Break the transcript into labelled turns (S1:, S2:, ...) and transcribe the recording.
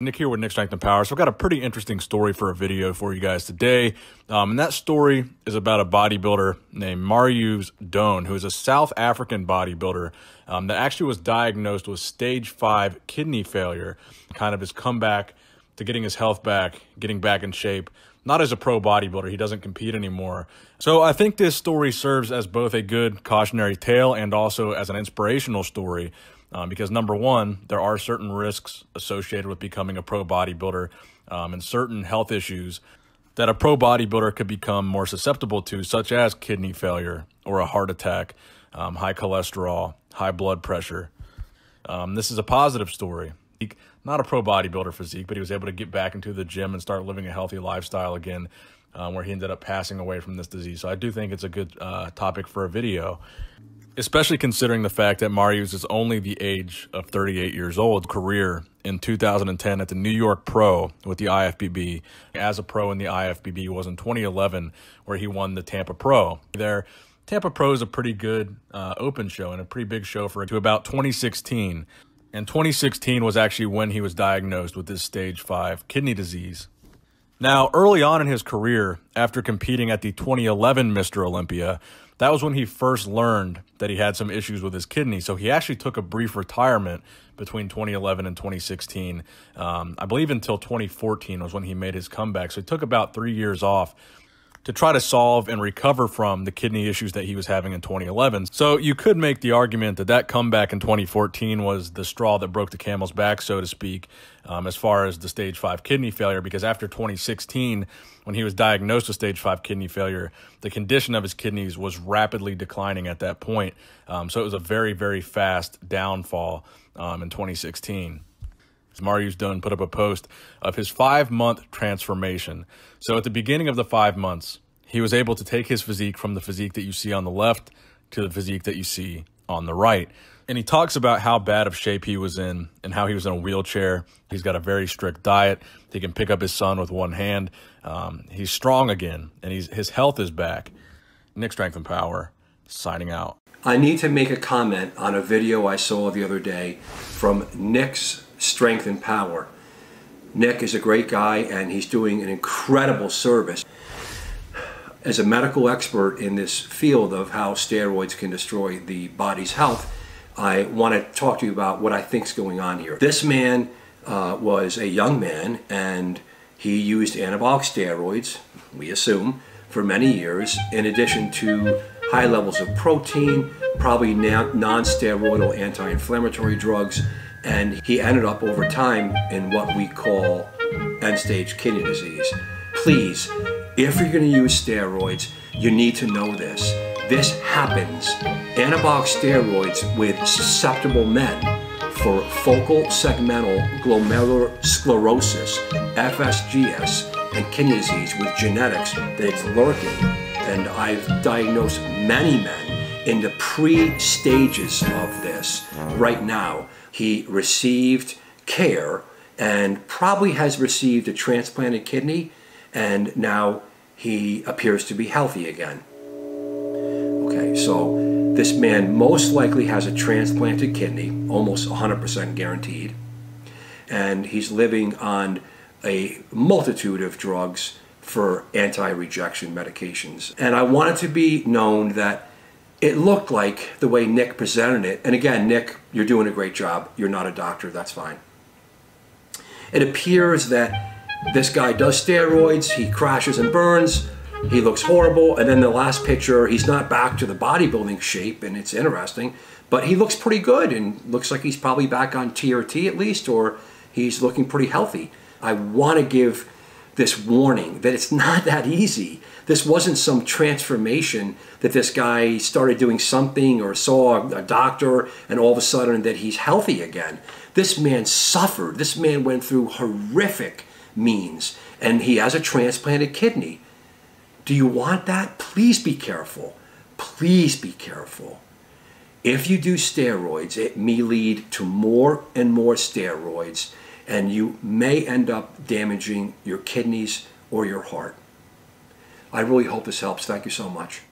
S1: Nick here with Nick Strength and Power. So I've got a pretty interesting story for a video for you guys today. Um, and that story is about a bodybuilder named Marius Dohne, who is a South African bodybuilder um, that actually was diagnosed with stage five kidney failure, kind of his comeback to getting his health back, getting back in shape. Not as a pro bodybuilder, he doesn't compete anymore. So I think this story serves as both a good cautionary tale and also as an inspirational story um, because number one, there are certain risks associated with becoming a pro bodybuilder um, and certain health issues that a pro bodybuilder could become more susceptible to, such as kidney failure or a heart attack, um, high cholesterol, high blood pressure. Um, this is a positive story. Not a pro bodybuilder physique, but he was able to get back into the gym and start living a healthy lifestyle again, um, where he ended up passing away from this disease. So I do think it's a good uh, topic for a video especially considering the fact that Marius is only the age of 38 years old, career in 2010 at the New York Pro with the IFBB. As a pro in the IFBB was in 2011, where he won the Tampa Pro. There, Tampa Pro is a pretty good uh, open show and a pretty big show for to about 2016. And 2016 was actually when he was diagnosed with this stage five kidney disease. Now, early on in his career, after competing at the 2011 Mr. Olympia, that was when he first learned that he had some issues with his kidney. So he actually took a brief retirement between 2011 and 2016. Um, I believe until 2014 was when he made his comeback. So he took about three years off to try to solve and recover from the kidney issues that he was having in 2011. So you could make the argument that that comeback in 2014 was the straw that broke the camel's back, so to speak, um, as far as the stage five kidney failure. Because after 2016, when he was diagnosed with stage five kidney failure, the condition of his kidneys was rapidly declining at that point. Um, so it was a very, very fast downfall um, in 2016. Marius Dohne put up a post of his five month transformation. So at the beginning of the five months, he was able to take his physique from the physique that you see on the left to the physique that you see on the right. And he talks about how bad of shape he was in and how he was in a wheelchair. He's got a very strict diet. He can pick up his son with one hand. Um, he's strong again, and he's, his health is back. Nick Strength and Power, signing out.
S2: I need to make a comment on a video I saw the other day from Nick's strength and power. Nick is a great guy and he's doing an incredible service. As a medical expert in this field of how steroids can destroy the body's health, I want to talk to you about what I think is going on here. This man uh, was a young man and he used anabolic steroids, we assume, for many years, in addition to high levels of protein, probably non-steroidal anti-inflammatory drugs, and he ended up over time in what we call end-stage kidney disease. Please, if you're going to use steroids, you need to know this. This happens. Anabolic steroids with susceptible men for focal segmental glomerular sclerosis, FSGS, and kidney disease with genetics that it's lurking. And I've diagnosed many men in the pre-stages of this right now he received care and probably has received a transplanted kidney and now he appears to be healthy again. Okay, so this man most likely has a transplanted kidney, almost 100% guaranteed, and he's living on a multitude of drugs for anti-rejection medications. And I want it to be known that it looked like the way Nick presented it, and again, Nick, you're doing a great job. You're not a doctor, that's fine. It appears that this guy does steroids, he crashes and burns, he looks horrible, and then the last picture, he's not back to the bodybuilding shape, and it's interesting, but he looks pretty good and looks like he's probably back on TRT at least, or he's looking pretty healthy. I want to give this warning that it's not that easy. This wasn't some transformation that this guy started doing something or saw a doctor and all of a sudden that he's healthy again. This man suffered. This man went through horrific means and he has a transplanted kidney. Do you want that? Please be careful. Please be careful. If you do steroids, it may lead to more and more steroids and you may end up damaging your kidneys or your heart. I really hope this helps. Thank you so much.